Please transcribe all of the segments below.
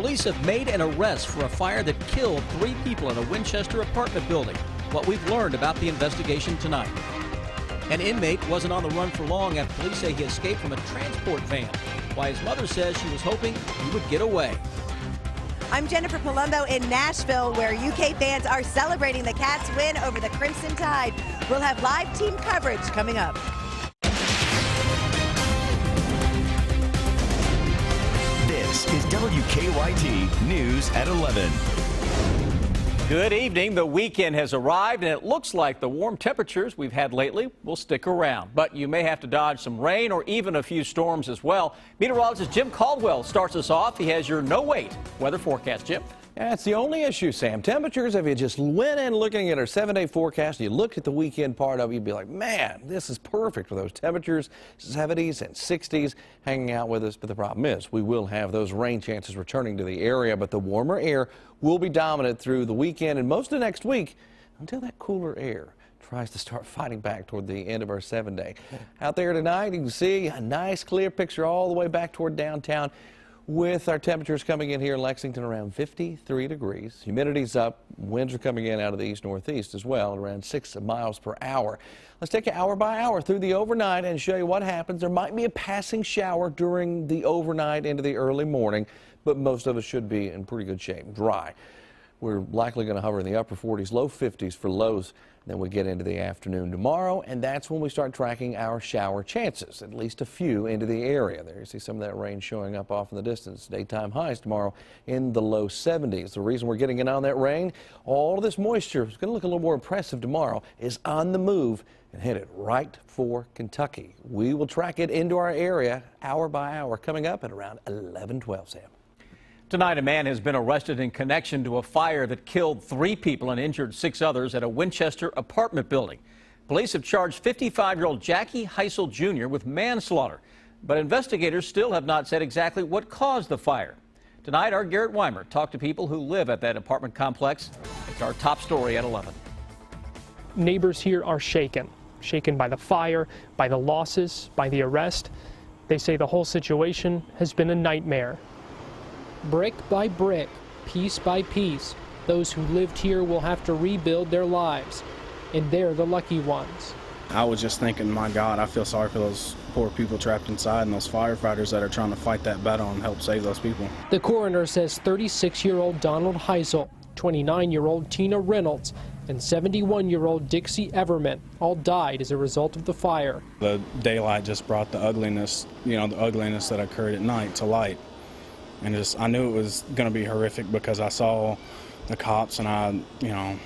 Police have made an arrest for a fire that killed three people in a Winchester apartment building. What we've learned about the investigation tonight. An inmate wasn't on the run for long after police say he escaped from a transport van. Why his mother says she was hoping he would get away. I'm Jennifer Palumbo in Nashville, where UK fans are celebrating the Cats' win over the Crimson Tide. We'll have live team coverage coming up. Is WKYT News at 11. Good evening. The weekend has arrived, and it looks like the warm temperatures we've had lately will stick around. But you may have to dodge some rain or even a few storms as well. Meteorologist Jim Caldwell starts us off. He has your no wait weather forecast. Jim? That's the only issue, Sam. Temperatures, if you just went in looking at our seven day forecast, you looked at the weekend part of it, you'd be like, man, this is perfect for those temperatures, 70s and 60s hanging out with us. But the problem is, we will have those rain chances returning to the area, but the warmer air will be dominant through the weekend and most of the next week until that cooler air tries to start fighting back toward the end of our seven day. Out there tonight, you can see a nice clear picture all the way back toward downtown with our temperatures coming in here in Lexington around 53 degrees. Humidity's up. Winds are coming in out of the east northeast as well, around 6 miles per hour. Let's take it hour by hour through the overnight and show you what happens. There might be a passing shower during the overnight into the early morning, but most of us should be in pretty good shape, dry. We're likely going to hover in the upper 40s, low 50s for lows. Then we get into the afternoon tomorrow, and that's when we start tracking our shower chances, at least a few into the area. There you see some of that rain showing up off in the distance. Daytime highs tomorrow in the low 70s. The reason we're getting in on that rain, all of this moisture is going to look a little more impressive tomorrow, is on the move and headed right for Kentucky. We will track it into our area hour by hour coming up at around 1112, Sam. Tonight, a man has been arrested in connection to a fire that killed three people and injured six others at a Winchester apartment building. Police have charged 55-year-old Jackie Heisel Jr. with manslaughter, but investigators still have not said exactly what caused the fire. Tonight, our Garrett Wymer talked to people who live at that apartment complex. It's our top story at 11. Neighbors here are shaken, shaken by the fire, by the losses, by the arrest. They say the whole situation has been a nightmare. Brick by brick, piece by piece, those who lived here will have to rebuild their lives. And they're the lucky ones. I was just thinking, my God, I feel sorry for those poor people trapped inside and those firefighters that are trying to fight that battle and help save those people. The coroner says 36 year old Donald Heisel, 29 year old Tina Reynolds, and 71 year old Dixie Everman all died as a result of the fire. The daylight just brought the ugliness, you know, the ugliness that occurred at night to light. And just, I knew it was going to be horrific because I saw the cops and I, you know,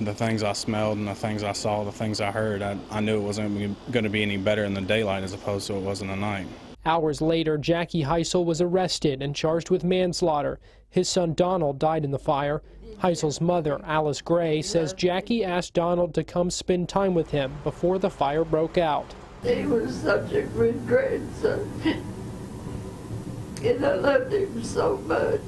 the things I smelled and the things I saw, the things I heard, I, I knew it wasn't going to be any better in the daylight as opposed to it was in the night. Hours later, Jackie Heisel was arrested and charged with manslaughter. His son Donald died in the fire. Heisel's mother, Alice Gray, says Jackie asked Donald to come spend time with him before the fire broke out. He was such a good grandson, and I loved him so much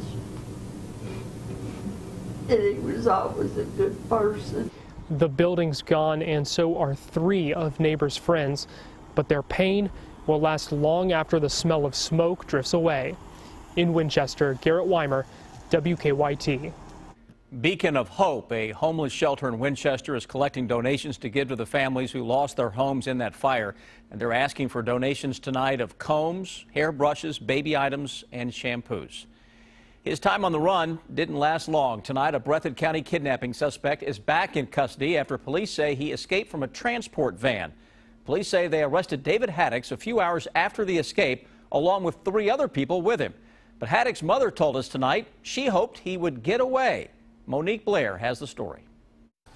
and he was always a good person. The building's gone, and so are three of neighbors' friends, but their pain will last long after the smell of smoke drifts away. In Winchester, Garrett Wymer, WKYT. Beacon of Hope, a homeless shelter in Winchester, is collecting donations to give to the families who lost their homes in that fire. And they're asking for donations tonight of combs, hairbrushes, baby items, and shampoos. His time on the run didn't last long. Tonight, a Breathitt County kidnapping suspect is back in custody after police say he escaped from a transport van. Police say they arrested David Haddix a few hours after the escape, along with three other people with him. But Haddix's mother told us tonight she hoped he would get away. Monique Blair has the story.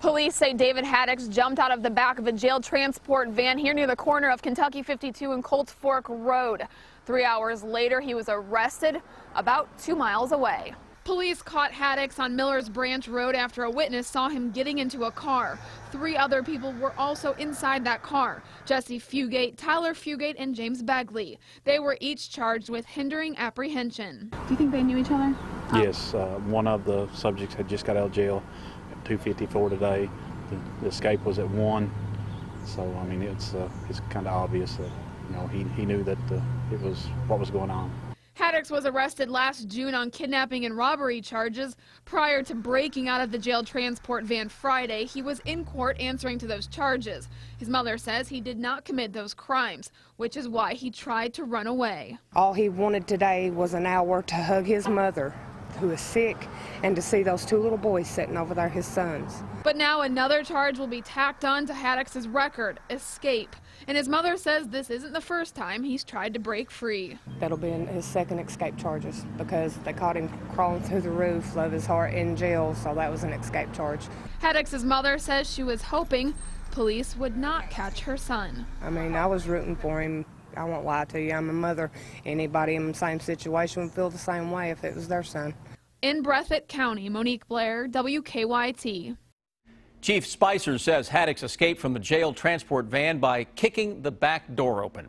Police say David Haddix jumped out of the back of a jail transport van here near the corner of Kentucky 52 and Colts Fork Road. Three hours later, he was arrested about two miles away. Police caught Haddix on Millers Branch Road after a witness saw him getting into a car. Three other people were also inside that car Jesse Fugate, Tyler Fugate, and James Bagley. They were each charged with hindering apprehension. Do you think they knew each other? Yes, uh, one of the subjects had just got out of jail at 254 today. The, the escape was at 1. So, I mean, it's, uh, it's kind of obvious that you know, he, he knew that uh, it was what was going on. Haddix was arrested last June on kidnapping and robbery charges. Prior to breaking out of the jail transport van Friday, he was in court answering to those charges. His mother says he did not commit those crimes, which is why he tried to run away. All he wanted today was an hour to hug his mother, who is sick, and to see those two little boys sitting over there, his sons. But now another charge will be tacked on to Haddix's record, escape. And his mother says this isn't the first time he's tried to break free. That'll be in his second escape charges because they caught him crawling through the roof of his heart in jail, so that was an escape charge. Haddix's mother says she was hoping police would not catch her son. I mean, I was rooting for him. I won't lie to you. I'm a mother. Anybody in the same situation would feel the same way if it was their son. In Breathitt County, Monique Blair, WKYT. Chief Spicer says Haddix escaped from the jail transport van by kicking the back door open.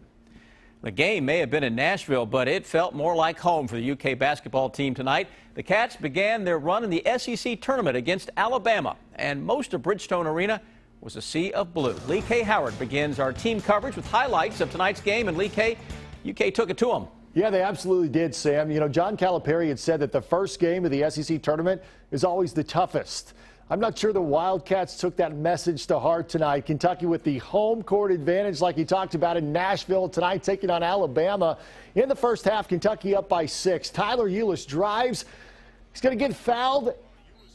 The game may have been in Nashville, but it felt more like home for the UK basketball team tonight. The Cats began their run in the SEC tournament against Alabama, and most of Bridgestone Arena was a sea of blue. Lee K. Howard begins our team coverage with highlights of tonight's game, and Lee K. UK took it to them. Yeah, they absolutely did, Sam. You know, John Calipari had said that the first game of the SEC tournament is always the toughest. I'm not sure the Wildcats took that message to heart tonight. Kentucky with the home court advantage, like he talked about in Nashville tonight, taking on Alabama. In the first half, Kentucky up by six. Tyler Ulis drives. He's going to get fouled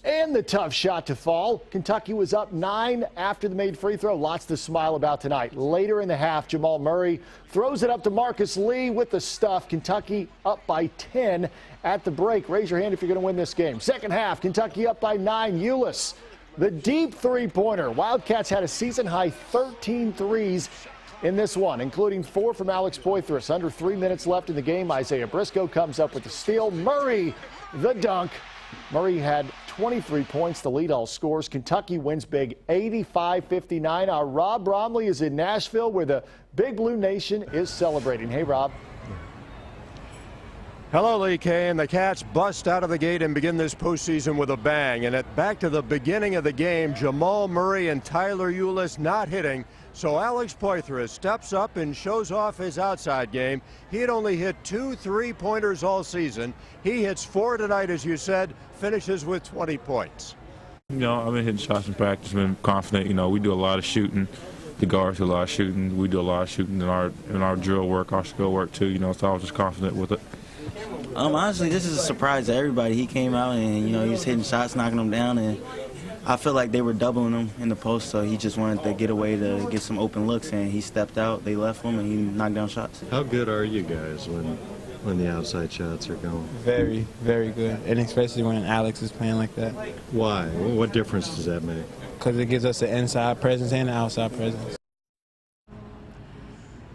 and the tough shot to fall. Kentucky was up nine after the made free throw. Lots to smile about tonight. Later in the half, Jamal Murray throws it up to Marcus Lee with the stuff. Kentucky up by 10 at the break. Raise your hand if you're going to win this game. Second half, Kentucky up by nine. Ulis, the deep three pointer. Wildcats had a season high 13 threes in this one, including four from Alex Poythress. Under three minutes left in the game, Isaiah Briscoe comes up with the steal. Murray, the dunk. Murray had 23 points to lead all scores. Kentucky wins big 85-59. Our Rob Bromley is in Nashville where the Big Blue Nation is celebrating. Hey, Rob. Hello, Lee K. And the Cats bust out of the gate and begin this postseason with a bang. And at back to the beginning of the game, Jamal Murray and Tyler Ulis not hitting. So Alex Poythress steps up and shows off his outside game. He had only hit two three-pointers all season. He hits four tonight, as you said, finishes with 20 points. You know, I've been hitting shots in practice, been confident. You know, we do a lot of shooting. The guards do a lot of shooting. We do a lot of shooting in our in our drill work, our skill work too. You know, so I was just confident with it. Um, honestly, this is a surprise to everybody. He came out and you know he was hitting shots, knocking them down, and I feel like they were doubling him in the post, so he just wanted to get away to get some open looks, and he stepped out. They left him, and he knocked down shots. How good are you guys when when the outside shots are going? Very, very good, and especially when Alex is playing like that. Why? What difference does that make? Because it gives us an inside presence and an outside presence.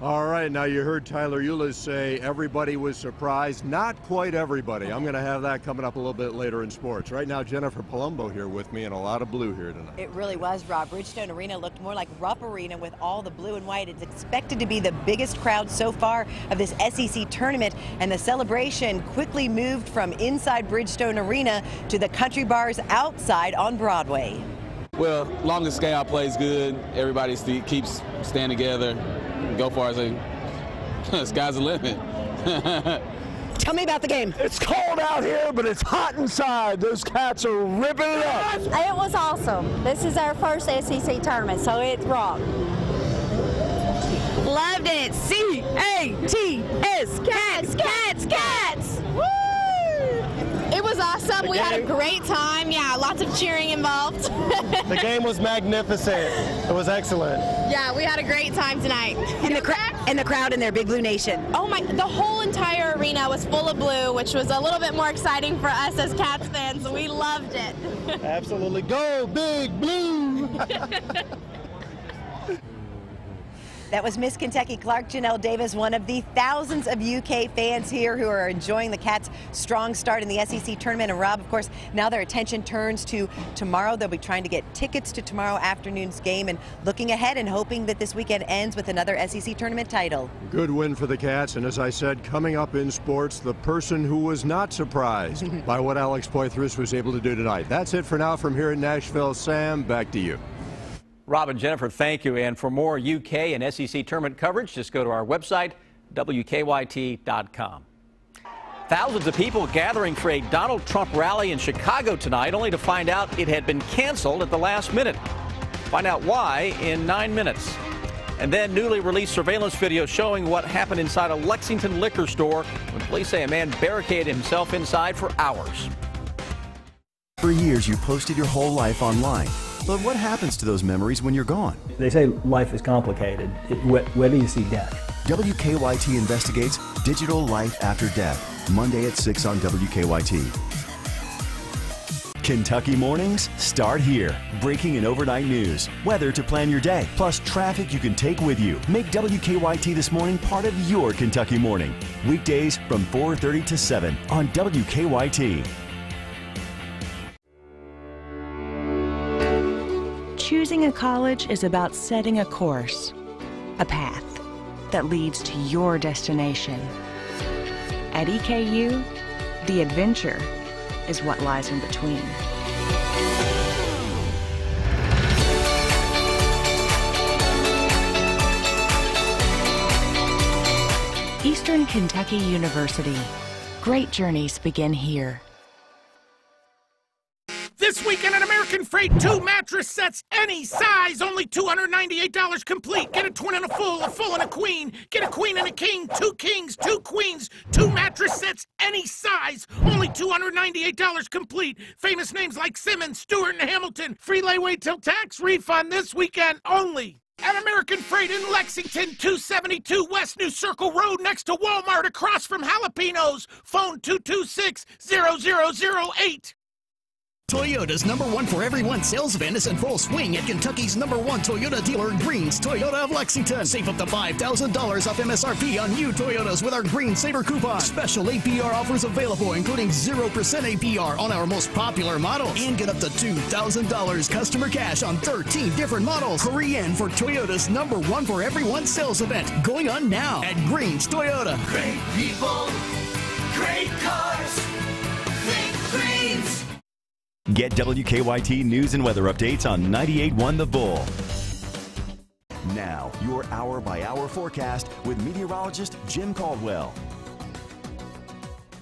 All right, now you heard Tyler Ulis say everybody was surprised. Not quite everybody. I'm going to have that coming up a little bit later in sports. Right now, Jennifer Palumbo here with me and a lot of blue here tonight. It really was, Rob. Bridgestone Arena looked more like Rupp Arena with all the blue and white. It's expected to be the biggest crowd so far of this SEC tournament, and the celebration quickly moved from inside Bridgestone Arena to the country bars outside on Broadway. Well, long as scale plays good, everybody keeps staying together go far as they, sky's the limit. Tell me about the game. It's cold out here, but it's hot inside. Those cats are ripping it up. It was awesome. This is our first SEC tournament, so it's rock. Loved it. C A T S. Cats, cats, cats. Woo! It was awesome. The we game, had a great time. Yeah, lots of cheering involved. the game was magnificent. It was excellent. Yeah, we had a great time tonight. And the, and the crowd in there, Big Blue Nation. Oh my, the whole entire arena was full of blue, which was a little bit more exciting for us as Cats fans. We loved it. Absolutely. Go Big Blue! That was Miss Kentucky Clark Janell Davis, one of the thousands of UK fans here who are enjoying the Cats' strong start in the SEC tournament. And Rob, of course, now their attention turns to tomorrow. They'll be trying to get tickets to tomorrow afternoon's game and looking ahead and hoping that this weekend ends with another SEC tournament title. Good win for the Cats. And as I said, coming up in sports, the person who was not surprised by what Alex Poythress was able to do tonight. That's it for now from here in Nashville. Sam, back to you. Rob and Jennifer, thank you. And for more UK and SEC tournament coverage, just go to our website, WKYT.com. Thousands of people gathering for a Donald Trump rally in Chicago tonight, only to find out it had been canceled at the last minute. Find out why in nine minutes. And then newly released surveillance video showing what happened inside a Lexington liquor store when police say a man barricaded himself inside for hours. For years, you posted your whole life online. But what happens to those memories when you're gone? They say life is complicated. It, where do you see death? WKYT investigates digital life after death. Monday at 6 on WKYT. Kentucky mornings start here. Breaking and overnight news, weather to plan your day, plus traffic you can take with you. Make WKYT this morning part of your Kentucky morning. Weekdays from 4:30 to 7 on WKYT. Choosing a college is about setting a course, a path that leads to your destination. At EKU, the adventure is what lies in between. Eastern Kentucky University. Great journeys begin here. American Freight, two mattress sets, any size, only $298 complete. Get a twin and a full, a full and a queen. Get a queen and a king, two kings, two queens, two mattress sets, any size, only $298 complete. Famous names like Simmons, Stewart, and Hamilton. Free layaway till tax refund this weekend only. At American Freight in Lexington, 272 West New Circle Road next to Walmart across from Jalapenos. Phone 226 0008. Toyota's number one for everyone sales event is in full swing at Kentucky's number one Toyota dealer, Greens Toyota of Lexington. Save up to $5,000 off MSRP on new Toyotas with our Green Saver coupon. Special APR offers available, including 0% APR on our most popular models. And get up to $2,000 customer cash on 13 different models. Hurry in for Toyota's number one for everyone sales event going on now at Greens Toyota. Great people, great cars, Get WKYT news and weather updates on 98.1 The Bull. Now, your hour by hour forecast with meteorologist Jim Caldwell.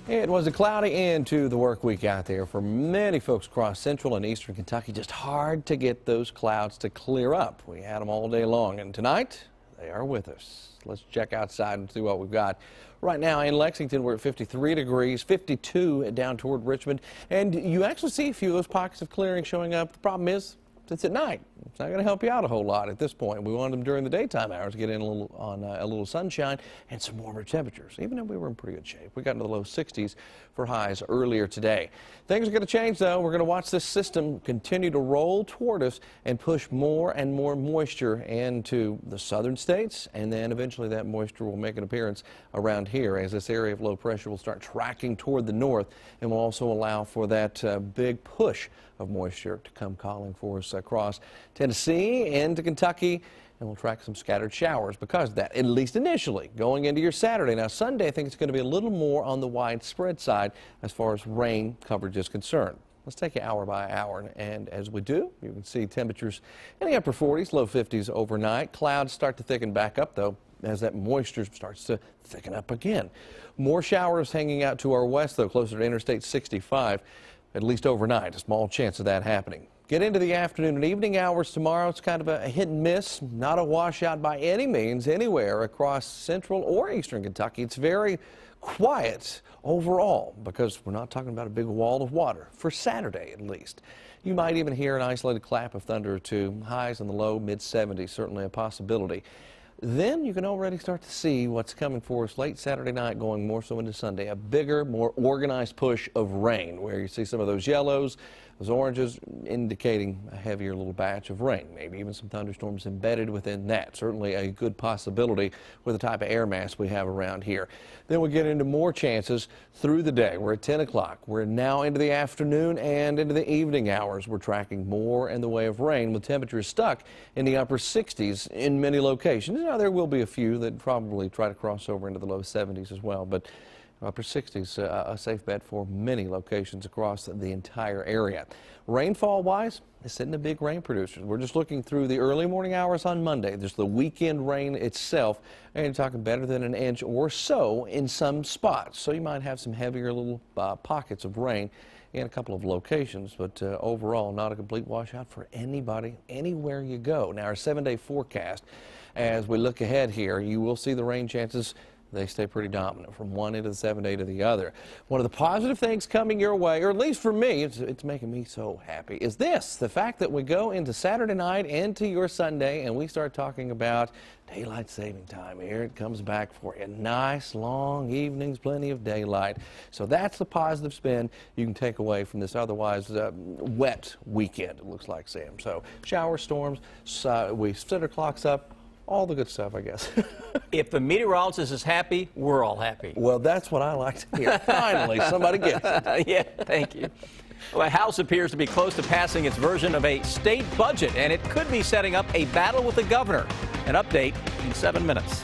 It was a cloudy end to the work week out there for many folks across central and eastern Kentucky. Just hard to get those clouds to clear up. We had them all day long, and tonight they are with us. Let's check outside and see what we've got. Right now in Lexington, we're at 53 degrees, 52 down toward Richmond, and you actually see a few of those pockets of clearing showing up. The problem is, it's at night. It's not going to help you out a whole lot at this point. We wanted them during the daytime hours to get in a little on uh, a little sunshine and some warmer temperatures. Even though we were in pretty good shape, we got into the low 60s for highs earlier today. Things are going to change though. We're going to watch this system continue to roll toward us and push more and more moisture into the southern states, and then eventually that moisture will make an appearance around here as this area of low pressure will start tracking toward the north and will also allow for that uh, big push of moisture to come calling for us across Tennessee into Kentucky. And we'll track some scattered showers because of that, at least initially, going into your Saturday. Now, Sunday, I think it's going to be a little more on the widespread side as far as rain coverage is concerned. Let's take it hour by hour, and as we do, you can see temperatures in the upper 40s, low 50s overnight. Clouds start to thicken back up, though, as that moisture starts to thicken up again. More showers hanging out to our west, though, closer to Interstate 65 at least overnight. A small chance of that happening. Get into the afternoon and evening hours tomorrow. It's kind of a hit and miss, not a washout by any means anywhere across central or eastern Kentucky. It's very quiet overall because we're not talking about a big wall of water for Saturday at least. You might even hear an isolated clap of thunder or two. Highs in the low mid 70s, certainly a possibility. Then you can already start to see what's coming for us late Saturday night, going more so into Sunday. A bigger, more organized push of rain, where you see some of those yellows, those oranges indicating a heavier little batch of rain, maybe even some thunderstorms embedded within that. Certainly a good possibility with the type of air mass we have around here. Then we get into more chances through the day. We're at 10 o'clock. We're now into the afternoon and into the evening hours. We're tracking more in the way of rain with temperatures stuck in the upper 60s in many locations. Now, there will be a few that probably try to cross over into the low 70s as well, but Upper 60s, uh, a safe bet for many locations across the entire area. Rainfall wise, it's in the big rain producers. We're just looking through the early morning hours on Monday. There's the weekend rain itself, and you're talking better than an inch or so in some spots. So you might have some heavier little uh, pockets of rain in a couple of locations, but uh, overall, not a complete washout for anybody, anywhere you go. Now, our seven day forecast, as we look ahead here, you will see the rain chances they stay pretty dominant from one end of the seven day to the other. One of the positive things coming your way, or at least for me, it's, it's making me so happy, is this the fact that we go into Saturday night into your Sunday and we start talking about daylight saving time. Here it comes back for you. Nice long evenings, plenty of daylight. So that's the positive spin you can take away from this otherwise uh, wet weekend, it looks like, Sam. So shower storms, we set our clocks up all the good stuff, I guess. if the meteorologist is happy, we're all happy. Well, that's what I like to hear. Finally, somebody gets it. yeah, thank you. Well, the House appears to be close to passing its version of a state budget, and it could be setting up a battle with the governor. An update in seven minutes.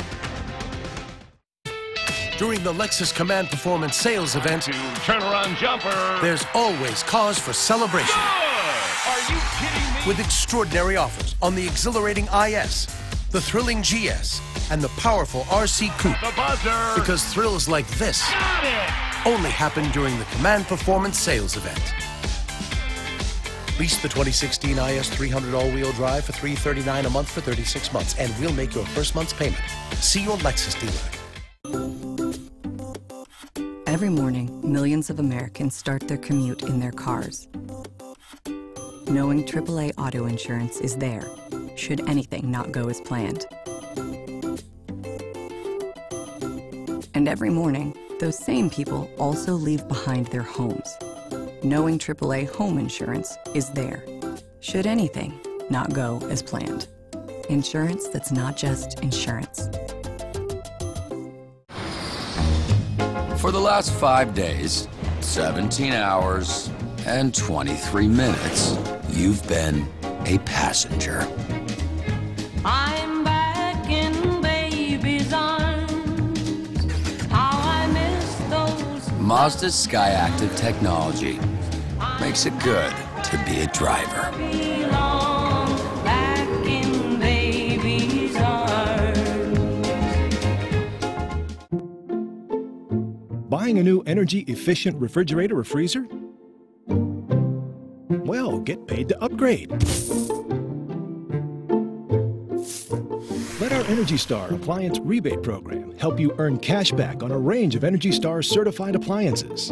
During the Lexus Command Performance Sales event, Turnaround jumper. there's always cause for celebration. Are you kidding me? With extraordinary offers on the exhilarating IS, the thrilling GS, and the powerful RC Coupe. The buzzer. Because thrills like this only happen during the Command Performance Sales event. Lease the 2016 IS 300 all-wheel drive for 339 a month for 36 months, and we'll make your first month's payment. See your Lexus dealer. Every morning, millions of Americans start their commute in their cars. Knowing AAA auto insurance is there, should anything not go as planned. And every morning, those same people also leave behind their homes. Knowing AAA home insurance is there, should anything not go as planned. Insurance that's not just insurance. For the last five days, 17 hours, and 23 minutes, you've been a passenger. Mazda's Skyactiv technology makes it good to be a driver. Buying a new energy efficient refrigerator or freezer? Well, get paid to upgrade. Let our Energy Star appliance rebate program help you earn cash back on a range of Energy Star certified appliances.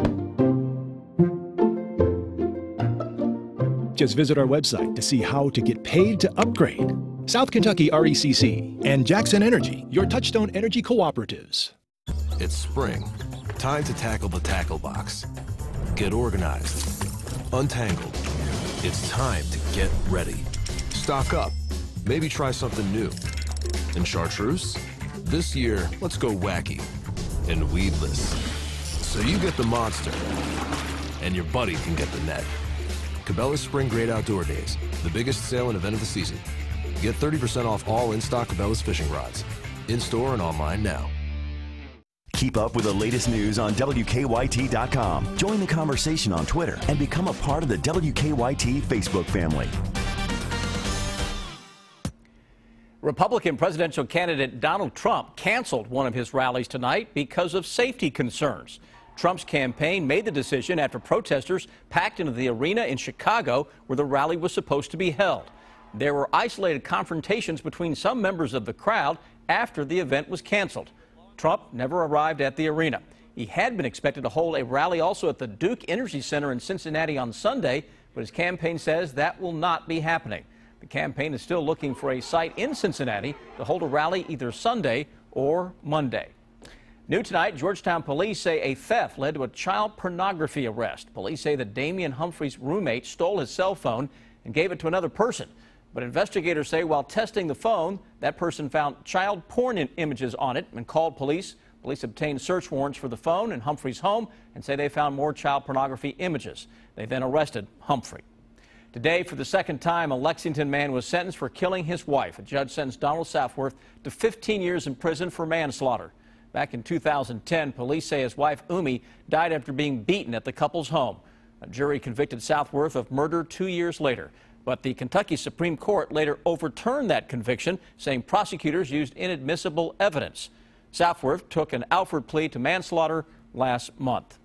Just visit our website to see how to get paid to upgrade. South Kentucky RECC and Jackson Energy, your Touchstone Energy cooperatives. It's spring. Time to tackle the tackle box. Get organized. Untangled. It's time to get ready. Stock up. Maybe try something new. In chartreuse? This year, let's go wacky and weedless. So you get the monster, and your buddy can get the net. Cabela's Spring Great Outdoor Days, the biggest sale and event of the season. Get 30% off all in-stock Cabela's fishing rods. In-store and online now. Keep up with the latest news on WKYT.com. Join the conversation on Twitter and become a part of the WKYT Facebook family. Republican presidential candidate Donald Trump canceled one of his rallies tonight because of safety concerns. Trump's campaign made the decision after protesters packed into the arena in Chicago where the rally was supposed to be held. There were isolated confrontations between some members of the crowd after the event was canceled. Trump never arrived at the arena. He had been expected to hold a rally also at the Duke Energy Center in Cincinnati on Sunday, but his campaign says that will not be happening. The campaign is still looking for a site in Cincinnati to hold a rally either Sunday or Monday. New tonight, Georgetown police say a theft led to a child pornography arrest. Police say that Damian Humphrey's roommate stole his cell phone and gave it to another person. But investigators say while testing the phone, that person found child porn images on it and called police. Police obtained search warrants for the phone and Humphrey's home and say they found more child pornography images. They then arrested Humphrey. Today, for the second time, a Lexington man was sentenced for killing his wife. A judge sentenced Donald Southworth to 15 years in prison for manslaughter. Back in 2010, police say his wife Umi died after being beaten at the couple's home. A jury convicted Southworth of murder two years later. But the Kentucky Supreme Court later overturned that conviction, saying prosecutors used inadmissible evidence. Southworth took an Alford plea to manslaughter last month.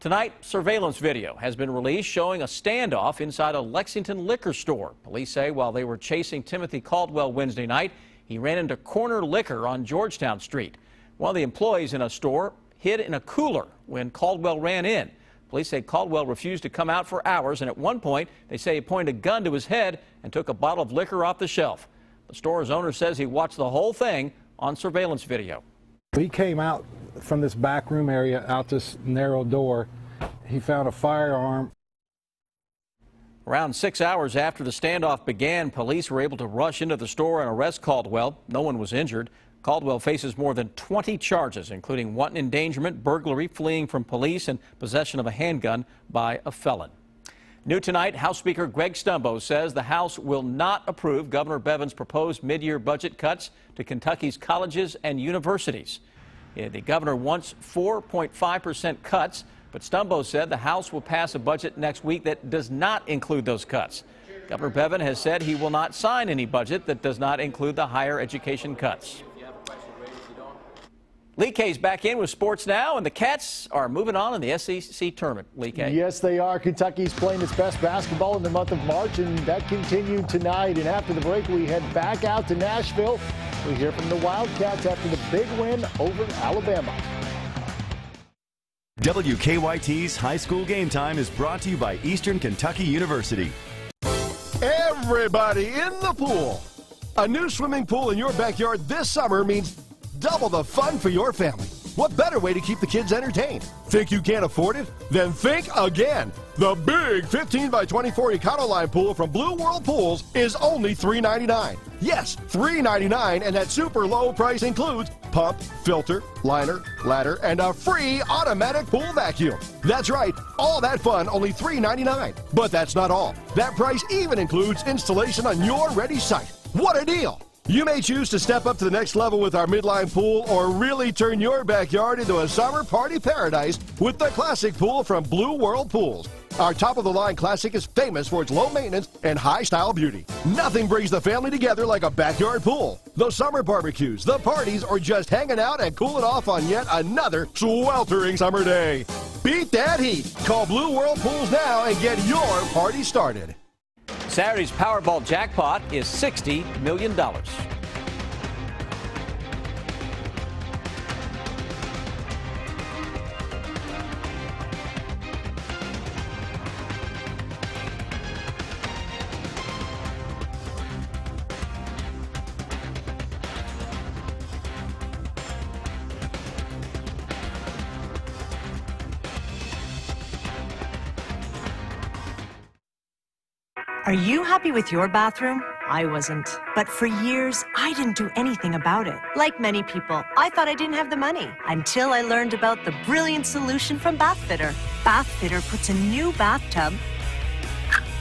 Tonight, surveillance video has been released showing a standoff inside a Lexington liquor store. Police say while they were chasing Timothy Caldwell Wednesday night, he ran into Corner Liquor on Georgetown Street. One of the employees in a store hid in a cooler when Caldwell ran in. Police say Caldwell refused to come out for hours, and at one point, they say he pointed a gun to his head and took a bottle of liquor off the shelf. The store's owner says he watched the whole thing on surveillance video. He came out from this back room area out this narrow door. He found a firearm. Around six hours after the standoff began, police were able to rush into the store and arrest Caldwell. No one was injured. Caldwell faces more than 20 charges, including wanton endangerment, burglary, fleeing from police, and possession of a handgun by a felon. New tonight, House Speaker Greg Stumbo says the House will not approve Governor Bevin's proposed mid-year budget cuts to Kentucky's colleges and universities. Uh, the governor wants 4.5% cuts, but Stumbo said the House will pass a budget next week that does not include those cuts. Governor Bevin has said he will not sign any budget that does not include the higher education cuts. Lee K's back in with sports now, and the Cats are moving on in the SEC tournament. Lee K. Yes, they are. Kentucky's playing its best basketball in the month of March, and that continued tonight. And after the break, we head back out to Nashville. We hear from the Wildcats after the big win over Alabama. WKYT's High School Game Time is brought to you by Eastern Kentucky University. Everybody in the pool. A new swimming pool in your backyard this summer means double the fun for your family. What better way to keep the kids entertained? Think you can't afford it? Then think again. The big 15 by 24 Econoline pool from Blue World Pools is only $3.99. Yes, $3.99, and that super low price includes pump, filter, liner, ladder, and a free automatic pool vacuum. That's right, all that fun only $3.99. But that's not all. That price even includes installation on your ready site. What a deal! You may choose to step up to the next level with our midline pool or really turn your backyard into a summer party paradise with the classic pool from Blue World Pools. Our top of the line classic is famous for its low maintenance and high style beauty. Nothing brings the family together like a backyard pool. The summer barbecues, the parties, or just hanging out and cooling off on yet another sweltering summer day. Beat that heat. Call Blue World Pools now and get your party started. Saturday's Powerball jackpot is $60 million. Are you happy with your bathroom? I wasn't. But for years, I didn't do anything about it. Like many people, I thought I didn't have the money until I learned about the brilliant solution from Bathfitter. Bathfitter puts a new bathtub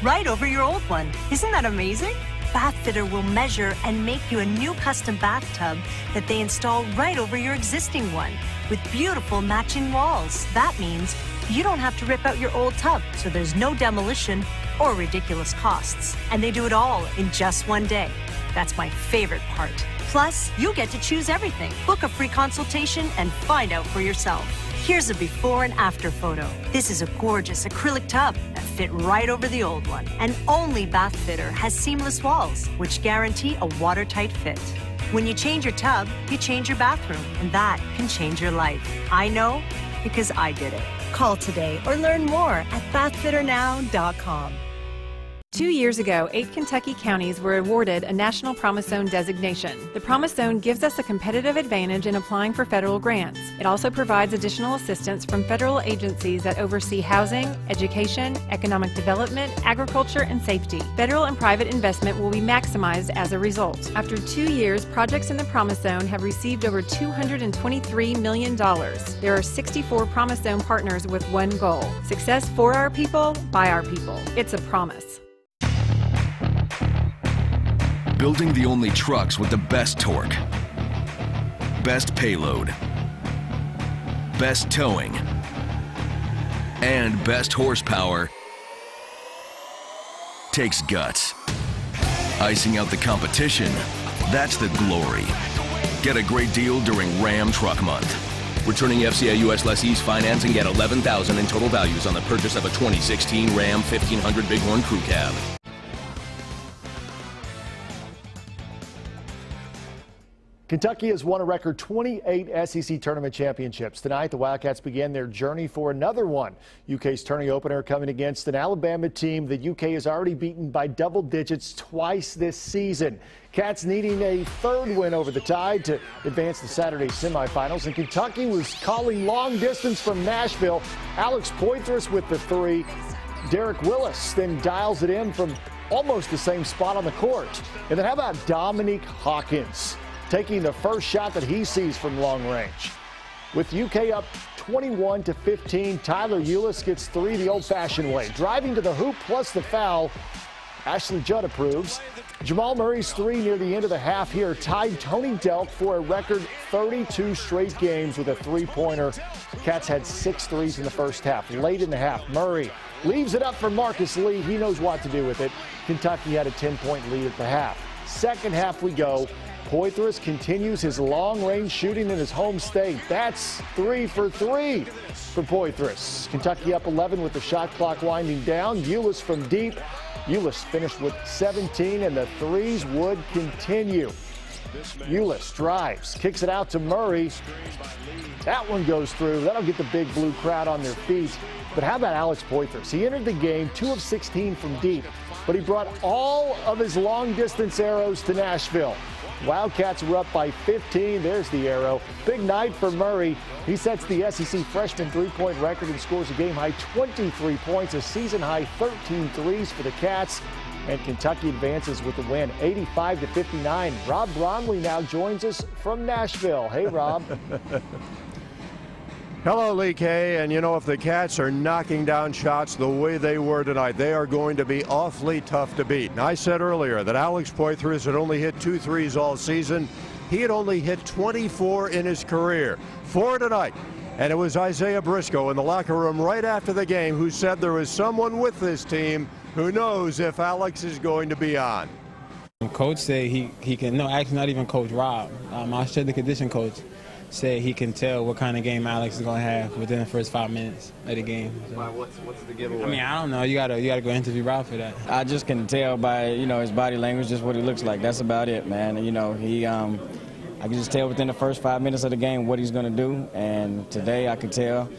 right over your old one. Isn't that amazing? Bathfitter will measure and make you a new custom bathtub that they install right over your existing one with beautiful matching walls. That means you don't have to rip out your old tub, so there's no demolition or ridiculous costs. And they do it all in just one day. That's my favorite part. Plus, you get to choose everything. Book a free consultation and find out for yourself. Here's a before and after photo. This is a gorgeous acrylic tub that fit right over the old one. And only Bathfitter has seamless walls, which guarantee a watertight fit. When you change your tub, you change your bathroom, and that can change your life. I know because I did it. Call today or learn more at bathfitternow.com. Two years ago, eight Kentucky counties were awarded a National Promise Zone designation. The Promise Zone gives us a competitive advantage in applying for federal grants. It also provides additional assistance from federal agencies that oversee housing, education, economic development, agriculture, and safety. Federal and private investment will be maximized as a result. After two years, projects in the Promise Zone have received over $223 million. There are 64 Promise Zone partners with one goal success for our people, by our people. It's a promise. Building the only trucks with the best torque, best payload, best towing and best horsepower takes guts. Icing out the competition, that's the glory. Get a great deal during Ram Truck Month. Returning FCA US lessees finance and get 11000 in total values on the purchase of a 2016 Ram 1500 Bighorn Crew Cab. Kentucky has won a record 28 SEC tournament championships. Tonight, the Wildcats began their journey for another one. UK's tourney opener coming against an Alabama team that UK has already beaten by double digits twice this season. Cats needing a third win over the Tide to advance the Saturday semifinals. And Kentucky was calling long distance from Nashville. Alex Poythress with the three. Derek Willis then dials it in from almost the same spot on the court. And then how about Dominique Hawkins? Taking the first shot that he sees from long range. With UK up 21 to 15, Tyler Ulis gets three the old-fashioned way, driving to the hoop plus the foul. Ashley Judd approves. Jamal Murray's three near the end of the half here tied Tony Delk for a record 32 straight games with a three-pointer. Cats had six threes in the first half. Late in the half, Murray leaves it up for Marcus Lee. He knows what to do with it. Kentucky had a 10-point lead at the half. Second half we go. Poythress continues his long-range shooting in his home state. That's three for three for Poythress. Kentucky up 11 with the shot clock winding down. Ulis from deep. Ulis finished with 17, and the threes would continue. Ulis drives, kicks it out to Murray. That one goes through. That'll get the big blue crowd on their feet. But how about Alex Poythress? He entered the game 2 of 16 from deep, but he brought all of his long distance arrows to Nashville. Wildcats were up by 15. There's the arrow. Big night for Murray. He sets the SEC freshman three-point record and scores a game-high 23 points, a season-high 13 threes for the Cats. And Kentucky advances with the win 85 to 59. Rob Bromley now joins us from Nashville. Hey, Rob. Hello, Lee K. And you know, if the Cats are knocking down shots the way they were tonight, they are going to be awfully tough to beat. And I said earlier that Alex Poythress had only hit two threes all season. He had only hit 24 in his career. Four tonight. And it was Isaiah Briscoe in the locker room right after the game who said there is someone with this team who knows if Alex is going to be on. Coach said he, he can, no, actually not even Coach Rob, um, our strength and condition coach said he can tell what kind of game Alex is going to have within the first five minutes of the game. So. What's, what's the giveaway? I mean, I don't know. You gotta you gotta go interview Rob for that. I just can tell by you know his body language, just what he looks like. That's about it, man. you know he. Um, I can just tell within the first five minutes of the game what he's going to do, and today I could tell,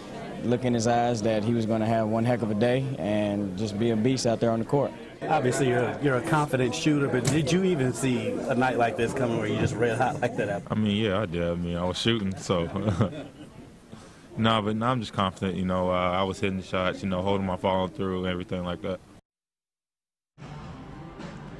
look in his eyes, that he was going to have one heck of a day and just be a beast out there on the court. Obviously, you're a, you're a confident shooter, but did you even see a night like this coming where you just red hot like that? I mean, yeah, I did. I mean, I was shooting, so. no, but no, I'm just confident. You know, uh, I was hitting the shots, you know, holding my follow through, and everything like that.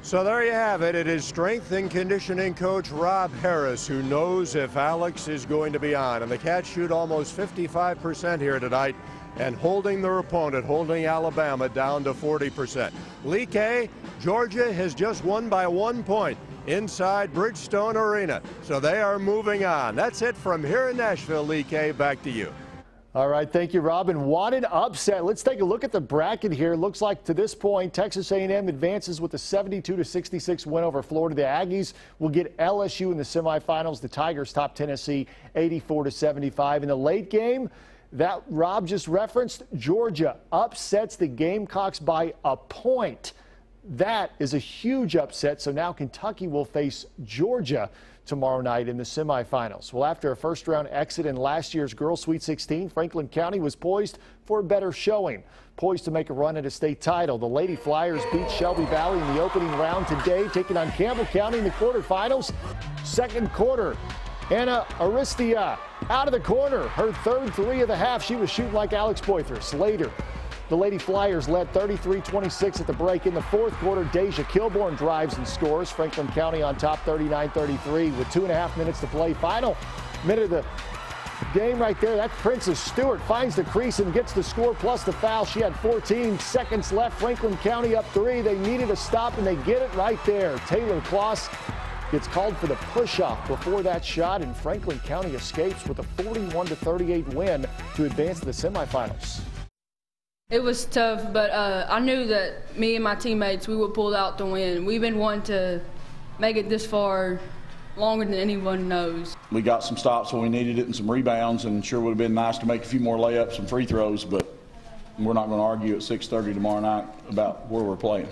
So there you have it. It is strength and conditioning coach Rob Harris who knows if Alex is going to be on. And the Cats shoot almost 55% here tonight and holding their opponent, holding Alabama down to 40%. Lee K, Georgia has just won by one point inside Bridgestone Arena. So they are moving on. That's it from here in Nashville. Lee K, back to you. All right, thank you, Robin. What an upset. Let's take a look at the bracket here. Looks like to this point, Texas A&M advances with a 72 to 66 win over Florida. The Aggies will get LSU in the semifinals. The Tigers top Tennessee 84 to 75. In the late game, that Rob just referenced, Georgia upsets the Gamecocks by a point. That is a huge upset. So now Kentucky will face Georgia tomorrow night in the semifinals. Well, after a first round exit in last year's Girls Sweet 16, Franklin County was poised for a better showing. Poised to make a run at a state title. The Lady Flyers beat Shelby Valley in the opening round today, taking on Campbell County in the quarterfinals. Second quarter, Anna Aristia out of the corner. Her third three of the half. She was shooting like Alex Poythress. Later, the Lady Flyers led 33-26 at the break. In the fourth quarter, Deja Kilborn drives and scores. Franklin County on top 39-33 with two and a half minutes to play. Final minute of the game right there. That Princess Stewart finds the crease and gets the score plus the foul. She had 14 seconds left. Franklin County up three. They needed a stop and they get it right there. Taylor Kloss gets called for the push-off before that shot, and Franklin County escapes with a 41-38 win to advance to the semifinals. It was tough, but uh, I knew that me and my teammates, we would pull out the win. We've been wanting to make it this far longer than anyone knows. We got some stops when we needed it and some rebounds, and sure would have been nice to make a few more layups and free throws, but we're not going to argue at 6.30 tomorrow night about where we're playing.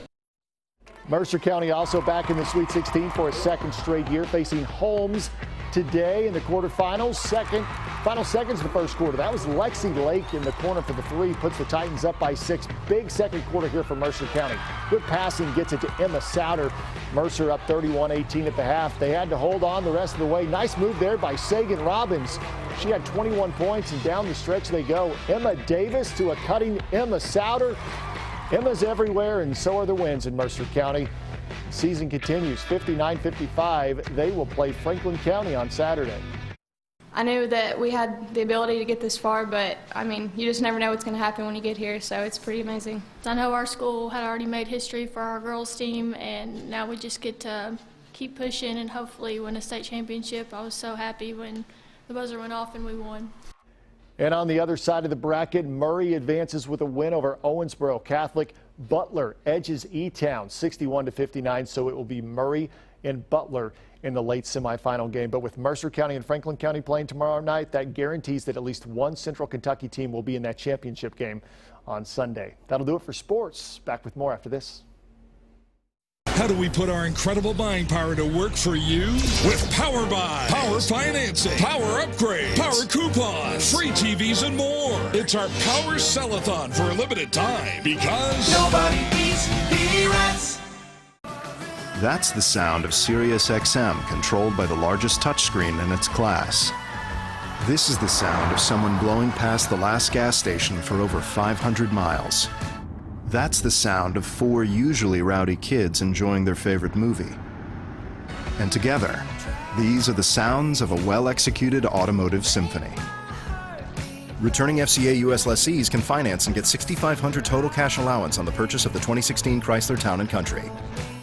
Mercer County also back in the Sweet 16 for a second straight year, facing Holmes today in the quarterfinals. Second, final seconds of the first quarter. That was Lexi Lake in the corner for the three, puts the Titans up by six. Big second quarter here for Mercer County. Good passing gets it to Emma Souter. Mercer up 31-18 at the half. They had to hold on the rest of the way. Nice move there by Sagan Robbins. She had 21 points, and down the stretch they go. Emma Davis to a cutting Emma Souter. Emma's everywhere, and so are the wins in Mercer County. Season continues 59 55. They will play Franklin County on Saturday. I knew that we had the ability to get this far, but I mean, you just never know what's going to happen when you get here, so it's pretty amazing. I know our school had already made history for our girls' team, and now we just get to keep pushing and hopefully win a state championship. I was so happy when the buzzer went off and we won. And on the other side of the bracket, Murray advances with a win over Owensboro Catholic. Butler edges E-Town 61 to 59, so it will be Murray and Butler in the late semifinal game. But with Mercer County and Franklin County playing tomorrow night, that guarantees that at least one Central Kentucky team will be in that championship game on Sunday. That'll do it for sports. Back with more after this. How do we put our incredible buying power to work for you? With Power Buy, Power Financing, Power Upgrade, Power Coupons, free TVs, and more. It's our Power Sellathon for a limited time because Nobody beats P-Rats. That's the sound of Sirius XM controlled by the largest touchscreen in its class. This is the sound of someone blowing past the last gas station for over 500 miles. That's the sound of four usually rowdy kids enjoying their favorite movie. And together, these are the sounds of a well-executed automotive symphony. Returning FCA US lessees can finance and get 6500 total cash allowance on the purchase of the 2016 Chrysler Town & Country.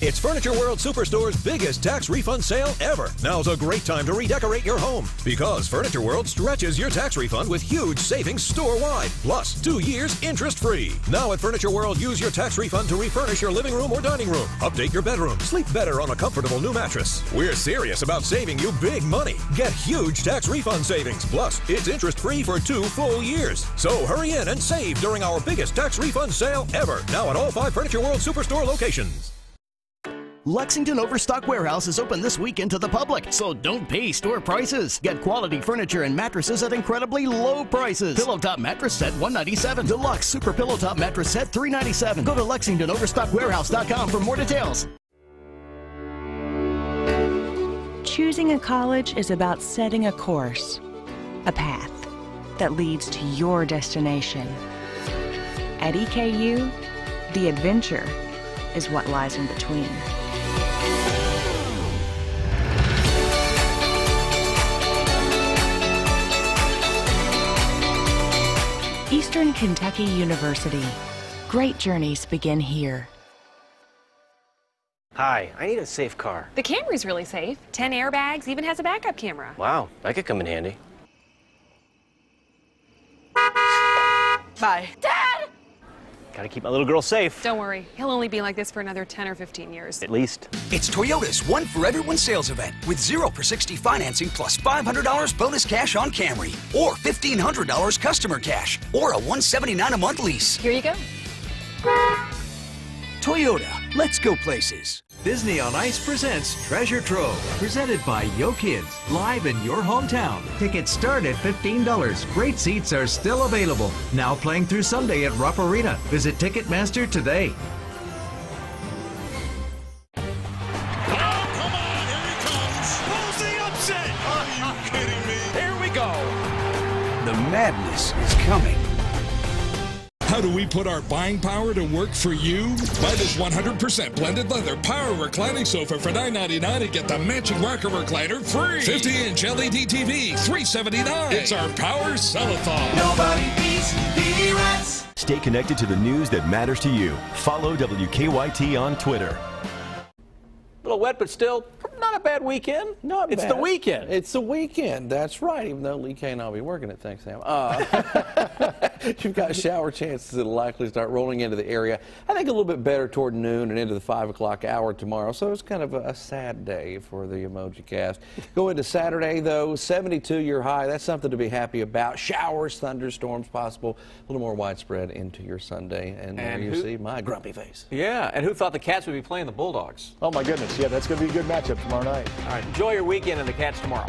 It's Furniture World Superstore's biggest tax refund sale ever. Now's a great time to redecorate your home because Furniture World stretches your tax refund with huge savings store-wide, plus two years interest-free. Now at Furniture World, use your tax refund to refurnish your living room or dining room, update your bedroom, sleep better on a comfortable new mattress. We're serious about saving you big money. Get huge tax refund savings, plus it's interest-free for two full years. So hurry in and save during our biggest tax refund sale ever. Now at all five Furniture World Superstore locations. Lexington Overstock Warehouse is open this weekend to the public, so don't pay store prices. Get quality furniture and mattresses at incredibly low prices. Pillow top mattress set 197. Deluxe Super Pillow top mattress set 397. Go to LexingtonOverstockWarehouse.com for more details. Choosing a college is about setting a course, a path that leads to your destination. At EKU, the adventure is what lies in between. Eastern Kentucky University. Great journeys begin here. Hi, I need a safe car. The Camry's really safe. 10 airbags, even has a backup camera. Wow, that could come in handy. Bye. Dad! Gotta keep my little girl safe. Don't worry, he'll only be like this for another 10 or 15 years. At least. It's Toyota's One for Everyone sales event with 0 for 60 financing plus $500 bonus cash on Camry or $1,500 customer cash or a 179 a month lease. Here you go. Toyota, let's go places. Disney on Ice presents Treasure Trove, presented by Yo Kids, live in your hometown. Tickets start at $15. Great seats are still available. Now playing through Sunday at Rupp Arena. Visit Ticketmaster today. Oh, Pulls the upset. Are you kidding me? Here we go. The madness is coming. How do we put our buying power to work for you? Buy this 100% blended leather power reclining sofa for $9.99 and get the matching rocker recliner free. 50-inch LED TV, 379. It's our power sellathon. Nobody beats P-Rats. Stay connected to the news that matters to you. Follow WKYT on Twitter. A little wet, but still pretty not a bad weekend. Not It's bad. the weekend. It's the weekend. That's right. Even though Lee K and I'll be working it. Thanks, Sam. Uh, you've got shower chances that'll likely start rolling into the area. I think a little bit better toward noon and into the five o'clock hour tomorrow. So it's kind of a, a sad day for the emoji cast. Go into Saturday though, 72 year high. That's something to be happy about. Showers, thunderstorms possible, a little more widespread into your Sunday. And, there you who- see my grumpy face. Yeah, and who thought the Cats would be playing the Bulldogs? Oh my goodness, yeah, that's going to be a good matchup tomorrow night. All right, enjoy your weekend and the Cats tomorrow.